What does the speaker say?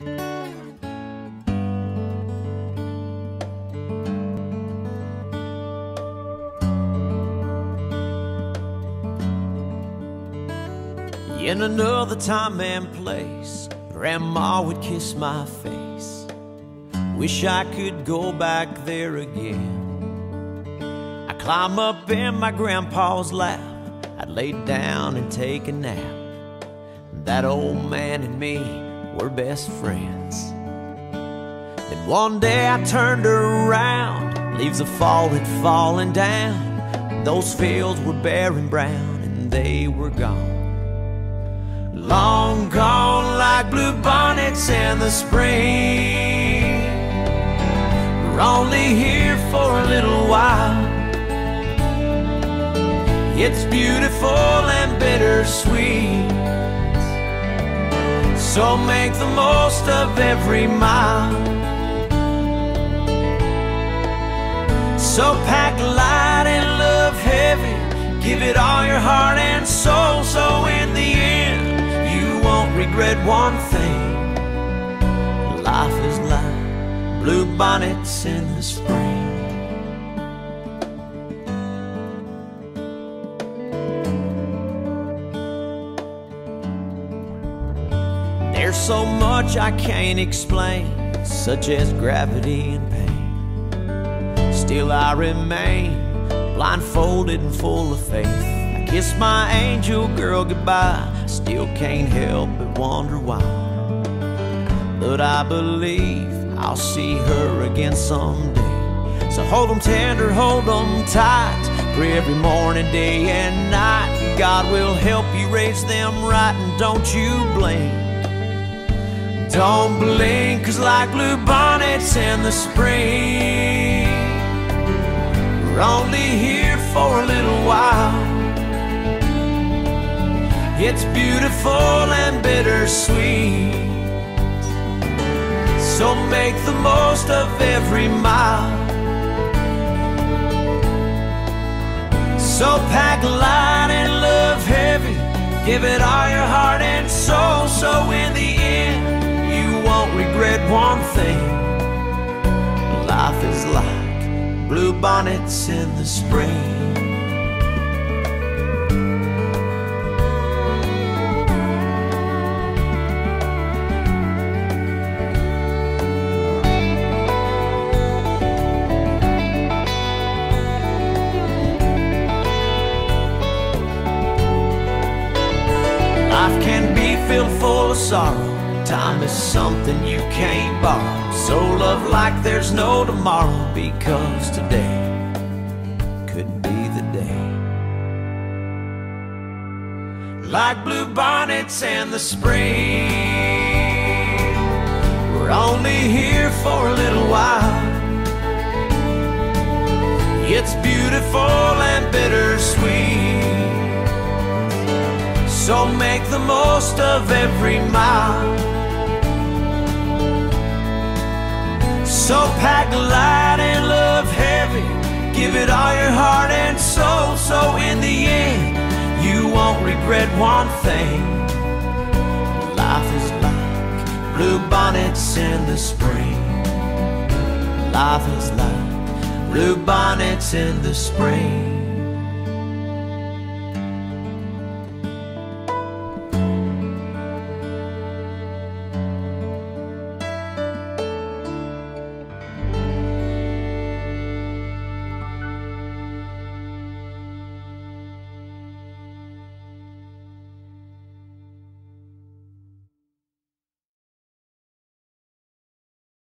In another time and place, Grandma would kiss my face. Wish I could go back there again. I'd climb up in my grandpa's lap. I'd lay down and take a nap. That old man and me were best friends. Then one day I turned around, leaves of fall had fallen down. Those fields were bare and brown, and they were gone. Long gone like blue bonnets in the spring. We're only here for a little while. It's beautiful and bittersweet. So make the most of every mile. So pack light and love heavy. Give it all your heart and soul. So in the end, you won't regret one thing. Life is like blue bonnets in the spring. There's so much I can't explain, such as gravity and pain. Still, I remain blindfolded and full of faith. I kiss my angel girl goodbye, still can't help but wonder why. But I believe I'll see her again someday. So hold 'em tender, hold 'em tight. Pray every morning, day and night. God will help you raise them right, and don't you blink. Don't blink, cause like blue bonnets in the spring, we're only here for a little while. It's beautiful and bittersweet. So make the most of every mile. So pack light and love heavy. Give it all one thing. Life is like blue bonnets in the spring. Life can be filled full of sorrow. Time is something you can't borrow. So love like there's no tomorrow because today could be the day. Like blue bonnets in the spring. We're only here for a little while. It's beautiful and bittersweet. So make the most of every mile. So pack light and love heavy. Give it all your heart and soul. So in the end, you won't regret one thing. Life is like blue bonnets in the spring. Life is like blue bonnets in the spring.